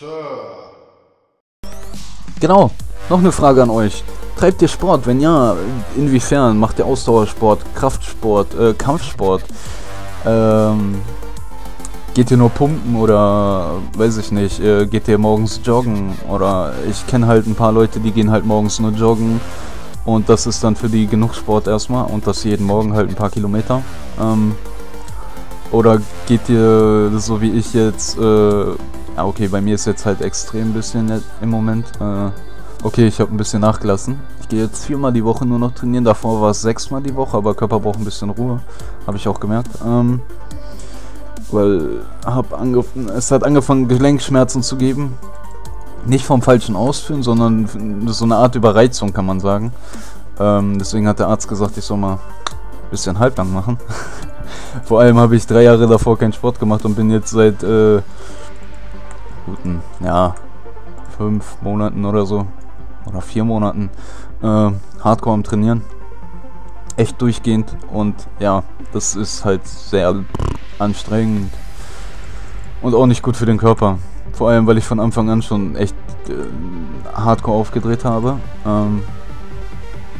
Sir. Genau, noch eine Frage an euch. Treibt ihr Sport? Wenn ja, inwiefern? Macht ihr Ausdauersport, Kraftsport, äh, Kampfsport? Ähm, geht ihr nur pumpen oder weiß ich nicht, äh, geht ihr morgens joggen? Oder ich kenne halt ein paar Leute, die gehen halt morgens nur joggen und das ist dann für die genug Sport erstmal und das jeden Morgen halt ein paar Kilometer. Ähm, oder geht ihr so wie ich jetzt, äh, okay, bei mir ist jetzt halt extrem bisschen im Moment. Äh, Okay, ich habe ein bisschen nachgelassen. Ich gehe jetzt viermal die Woche nur noch trainieren. Davor war es sechsmal die Woche, aber Körper braucht ein bisschen Ruhe. Habe ich auch gemerkt. Ähm, weil hab es hat angefangen, Gelenkschmerzen zu geben. Nicht vom falschen Ausführen, sondern so eine Art Überreizung, kann man sagen. Ähm, deswegen hat der Arzt gesagt, ich soll mal ein bisschen halblang machen. Vor allem habe ich drei Jahre davor keinen Sport gemacht und bin jetzt seit äh, guten, ja, fünf Monaten oder so oder vier Monaten äh, Hardcore am Trainieren. Echt durchgehend und ja, das ist halt sehr anstrengend und auch nicht gut für den Körper. Vor allem, weil ich von Anfang an schon echt äh, Hardcore aufgedreht habe. Ähm,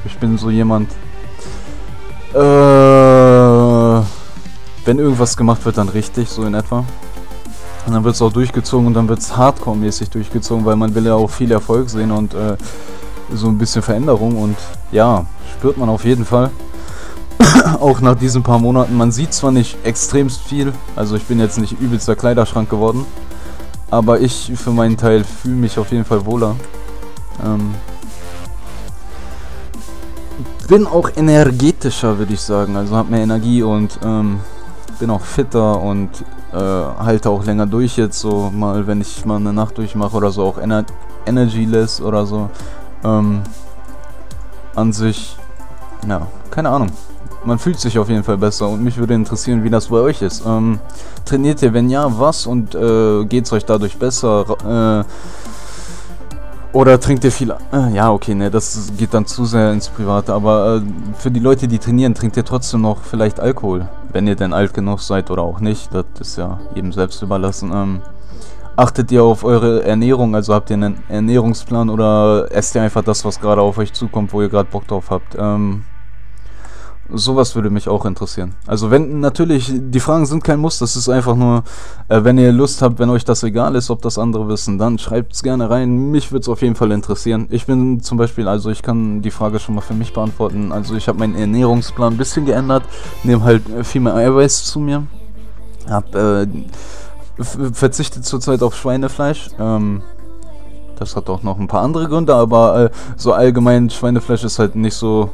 ich bin so jemand, äh, wenn irgendwas gemacht wird, dann richtig, so in etwa. Und dann wird es auch durchgezogen und dann wird es hardcore-mäßig durchgezogen, weil man will ja auch viel Erfolg sehen und äh, so ein bisschen Veränderung und ja, spürt man auf jeden Fall. auch nach diesen paar Monaten. Man sieht zwar nicht extremst viel, also ich bin jetzt nicht übelster Kleiderschrank geworden, aber ich für meinen Teil fühle mich auf jeden Fall wohler. Ähm, bin auch energetischer, würde ich sagen, also habe mehr Energie und ähm, bin auch fitter und äh, halte auch länger durch jetzt so mal, wenn ich mal eine Nacht durchmache oder so, auch ener energyless oder so. Ähm, an sich, ja, keine Ahnung. Man fühlt sich auf jeden Fall besser und mich würde interessieren, wie das bei euch ist. Ähm, trainiert ihr, wenn ja, was und äh, geht es euch dadurch besser? Äh, oder trinkt ihr viel... Äh, ja, okay, ne, das geht dann zu sehr ins Private. Aber äh, für die Leute, die trainieren, trinkt ihr trotzdem noch vielleicht Alkohol. Wenn ihr denn alt genug seid oder auch nicht. Das ist ja jedem selbst überlassen. Ähm, achtet ihr auf eure Ernährung? Also habt ihr einen Ernährungsplan oder esst ihr einfach das, was gerade auf euch zukommt, wo ihr gerade Bock drauf habt? Ähm, Sowas würde mich auch interessieren. Also wenn natürlich, die Fragen sind kein Muss, das ist einfach nur, äh, wenn ihr Lust habt, wenn euch das egal ist, ob das andere wissen, dann schreibt es gerne rein. Mich würde es auf jeden Fall interessieren. Ich bin zum Beispiel, also ich kann die Frage schon mal für mich beantworten. Also ich habe meinen Ernährungsplan ein bisschen geändert, nehme halt viel mehr Eiweiß zu mir. Hab äh, verzichtet zurzeit auf Schweinefleisch. Ähm, das hat auch noch ein paar andere Gründe, aber äh, so allgemein Schweinefleisch ist halt nicht so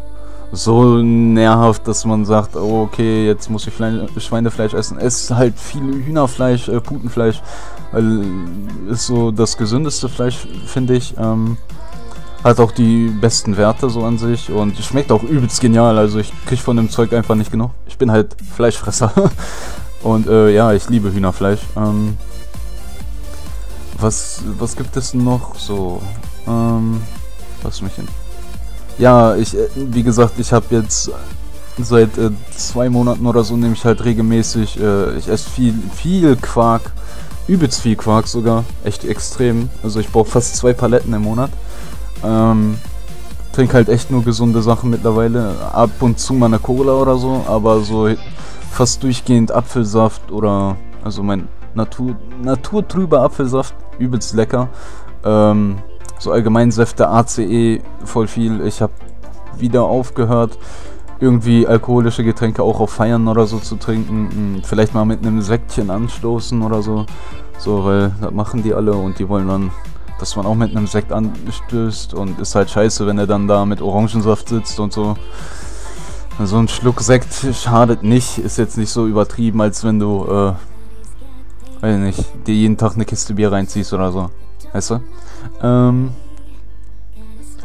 so nährhaft, dass man sagt, oh, okay, jetzt muss ich Schweinefleisch essen. Es ist halt viel Hühnerfleisch, äh, Putenfleisch, äh, ist so das gesündeste Fleisch, finde ich. Ähm, hat auch die besten Werte so an sich und schmeckt auch übelst genial. Also ich kriege von dem Zeug einfach nicht genug. Ich bin halt Fleischfresser. und äh, ja, ich liebe Hühnerfleisch. Ähm, was, was gibt es noch so? Ähm, was mich in ja, ich, äh, wie gesagt, ich habe jetzt seit äh, zwei Monaten oder so nehme ich halt regelmäßig, äh, ich esse viel, viel Quark, übelst viel Quark sogar, echt extrem. Also ich brauche fast zwei Paletten im Monat. Ähm, trinke halt echt nur gesunde Sachen mittlerweile, ab und zu mal eine Cola oder so, aber so fast durchgehend Apfelsaft oder, also mein Natur, naturtrüber Apfelsaft, übelst lecker. Ähm, so allgemein Säfte, ACE, voll viel. Ich habe wieder aufgehört, irgendwie alkoholische Getränke auch auf Feiern oder so zu trinken. Hm, vielleicht mal mit einem Sektchen anstoßen oder so. So, weil das machen die alle und die wollen dann, dass man auch mit einem Sekt anstößt und ist halt scheiße, wenn er dann da mit Orangensaft sitzt und so. So ein Schluck Sekt schadet nicht, ist jetzt nicht so übertrieben, als wenn du, äh, weiß nicht, dir jeden Tag eine Kiste Bier reinziehst oder so. Weißt du? Ähm,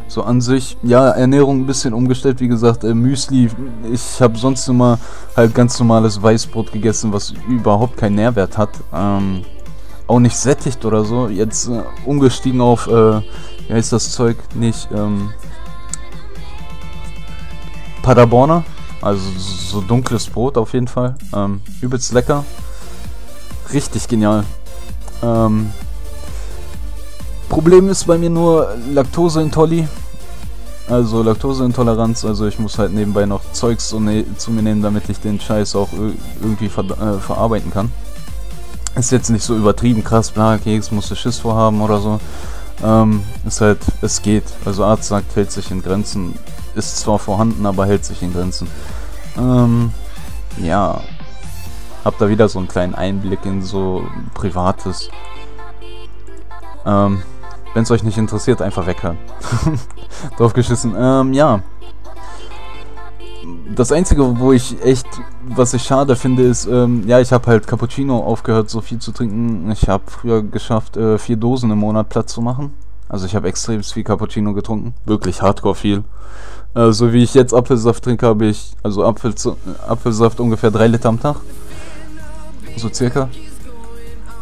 so an sich, ja, Ernährung ein bisschen umgestellt, wie gesagt, äh, Müsli. Ich habe sonst immer halt ganz normales Weißbrot gegessen, was überhaupt keinen Nährwert hat. Ähm, auch nicht sättigt oder so. Jetzt äh, umgestiegen auf, äh, wie heißt das Zeug? Nicht, ähm, Paderborner. Also so dunkles Brot auf jeden Fall. Ähm, übelst lecker. Richtig genial. Ähm, Problem ist bei mir nur Laktoseintoleranz. Also Laktoseintoleranz, also ich muss halt nebenbei noch Zeugs zu, ne mir nehmen, damit ich den Scheiß auch irgendwie ver äh, verarbeiten kann. Ist jetzt nicht so übertrieben krass, bla, Keks musste Schiss vorhaben oder so. Ähm, ist halt, es geht. Also Arzt sagt, hält sich in Grenzen. Ist zwar vorhanden, aber hält sich in Grenzen. Ähm, ja. Hab da wieder so einen kleinen Einblick in so Privates. Ähm, wenn es euch nicht interessiert, einfach weghören. Drauf geschissen. Ähm, ja. Das Einzige, wo ich echt, was ich schade finde, ist, ähm, ja, ich habe halt Cappuccino aufgehört, so viel zu trinken. Ich habe früher geschafft, äh, vier Dosen im Monat Platz zu machen. Also ich habe extrem viel Cappuccino getrunken. Wirklich hardcore viel. Äh, so wie ich jetzt Apfelsaft trinke, habe ich, also Apfel, Apfelsaft ungefähr drei Liter am Tag. So circa.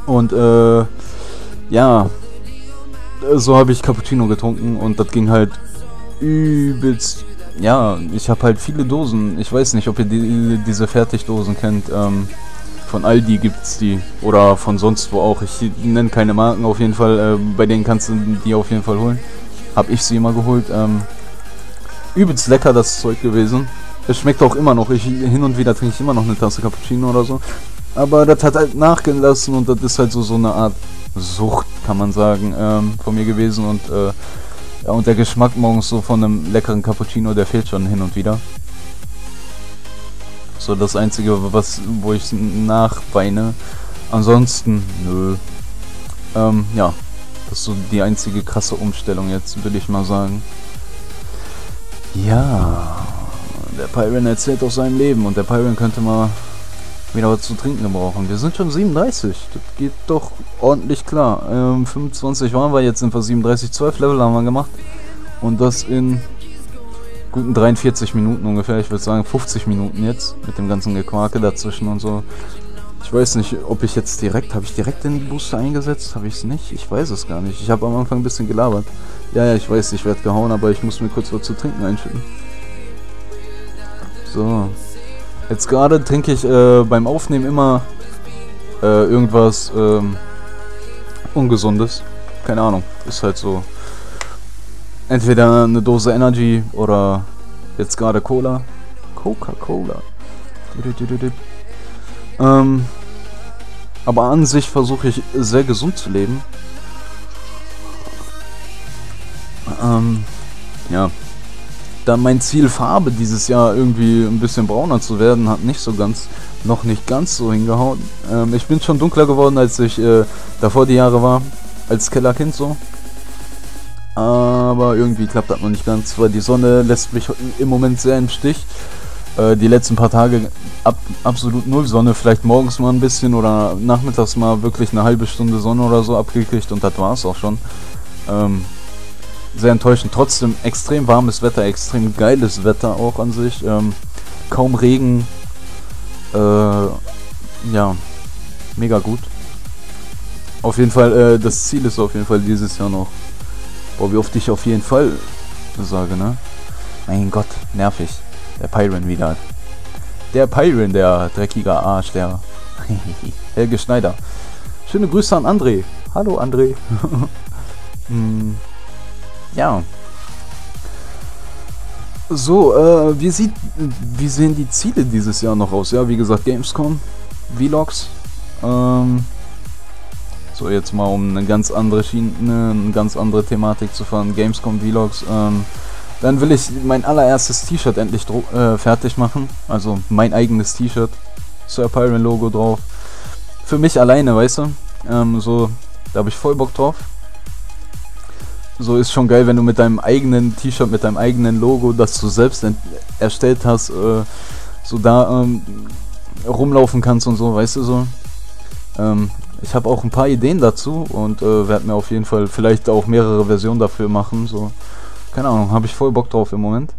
Und, äh, ja, so habe ich Cappuccino getrunken und das ging halt übelst. Ja, ich habe halt viele Dosen. Ich weiß nicht, ob ihr die, diese Fertigdosen kennt. Ähm, von Aldi gibt's die oder von sonst wo auch. Ich nenne keine Marken auf jeden Fall. Äh, bei denen kannst du die auf jeden Fall holen. Hab ich sie immer geholt. Ähm, übelst lecker das Zeug gewesen. Es schmeckt auch immer noch. Ich hin und wieder trinke ich immer noch eine Tasse Cappuccino oder so. Aber das hat halt nachgelassen und das ist halt so so eine Art Sucht, kann man sagen, ähm, von mir gewesen und äh, ja, und der Geschmack morgens so von einem leckeren Cappuccino, der fehlt schon hin und wieder. So das einzige, was wo ich nachweine. Ansonsten, nö. Ähm, ja, das ist so die einzige krasse Umstellung jetzt, würde ich mal sagen. Ja, der Pyron erzählt aus seinem Leben und der Pyron könnte mal wieder was zu trinken gebrauchen. Wir sind schon 37. Das geht doch ordentlich klar. Ähm, 25 waren wir, jetzt sind wir 37. 12 Level haben wir gemacht. Und das in guten 43 Minuten ungefähr. Ich würde sagen 50 Minuten jetzt. Mit dem ganzen Gequake dazwischen und so. Ich weiß nicht, ob ich jetzt direkt... Habe ich direkt den Booster eingesetzt? Habe ich es nicht? Ich weiß es gar nicht. Ich habe am Anfang ein bisschen gelabert. Ja, ja, ich weiß, ich werde gehauen, aber ich muss mir kurz was zu trinken einschütten. So. Jetzt gerade trinke ich äh, beim Aufnehmen immer äh, irgendwas ähm, Ungesundes. Keine Ahnung. Ist halt so. Entweder eine Dose Energy oder jetzt gerade Cola. Coca-Cola. Ähm, aber an sich versuche ich sehr gesund zu leben. Ähm, ja, dann mein Ziel Farbe dieses Jahr irgendwie ein bisschen brauner zu werden, hat nicht so ganz, noch nicht ganz so hingehauen. Ähm, ich bin schon dunkler geworden, als ich äh, davor die Jahre war, als Kellerkind so. Aber irgendwie klappt das noch nicht ganz, weil die Sonne lässt mich im Moment sehr im Stich. Äh, die letzten paar Tage ab, absolut null Sonne, vielleicht morgens mal ein bisschen oder nachmittags mal wirklich eine halbe Stunde Sonne oder so abgekriegt und das war es auch schon. Ähm, sehr enttäuschend. Trotzdem extrem warmes Wetter, extrem geiles Wetter auch an sich. Ähm, kaum Regen. Äh, ja, mega gut. Auf jeden Fall, äh, das Ziel ist auf jeden Fall dieses Jahr noch. Boah, wie oft ich auf jeden Fall sage, ne? Mein Gott, nervig. Der Pyron wieder. Der Pyron, der dreckige Arsch, der Helge Schneider. Schöne Grüße an André. Hallo André. hm ja. So, äh, wie, sieht, wie sehen die Ziele dieses Jahr noch aus? Ja, wie gesagt, Gamescom, Vlogs. Ähm, so, jetzt mal um eine ganz andere Schiene, eine ganz andere Thematik zu fahren. Gamescom, Vlogs. Ähm, dann will ich mein allererstes T-Shirt endlich äh, fertig machen. Also mein eigenes T-Shirt. Sir Pyron Logo drauf. Für mich alleine, weißt du? Ähm, so, da habe ich voll Bock drauf so ist schon geil, wenn du mit deinem eigenen T-Shirt, mit deinem eigenen Logo, das du selbst erstellt hast, äh, so da ähm, rumlaufen kannst und so, weißt du so. Ähm, ich habe auch ein paar Ideen dazu und äh, werde mir auf jeden Fall vielleicht auch mehrere Versionen dafür machen. So, keine Ahnung, habe ich voll Bock drauf im Moment.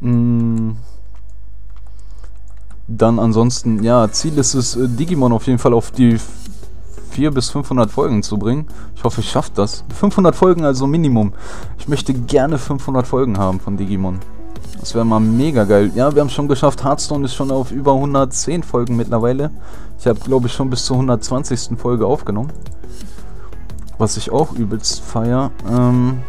Mm. Dann ansonsten, ja, Ziel ist es, äh, Digimon auf jeden Fall auf die 400 bis 500 Folgen zu bringen. Ich hoffe, ich schaffe das. 500 Folgen also Minimum. Ich möchte gerne 500 Folgen haben von Digimon. Das wäre mal mega geil. Ja, wir haben schon geschafft. Hearthstone ist schon auf über 110 Folgen mittlerweile. Ich habe, glaube ich, schon bis zur 120. Folge aufgenommen. was ich auch übelst feier, ähm,